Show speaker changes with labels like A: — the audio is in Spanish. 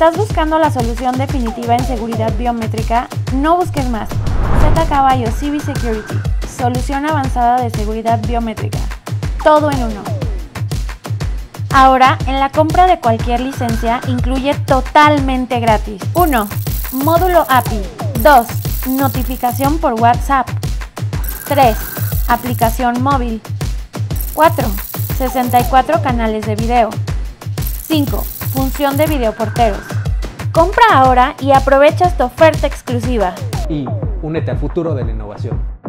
A: ¿Estás buscando la solución definitiva en seguridad biométrica? No busques más. Z Caballo CV Security, solución avanzada de seguridad biométrica. Todo en uno. Ahora, en la compra de cualquier licencia incluye totalmente gratis. 1. Módulo API. 2. Notificación por WhatsApp. 3. Aplicación móvil. 4. 64 canales de video. 5. Función de videoporteros. Compra ahora y aprovecha esta oferta exclusiva.
B: Y únete al futuro de la innovación.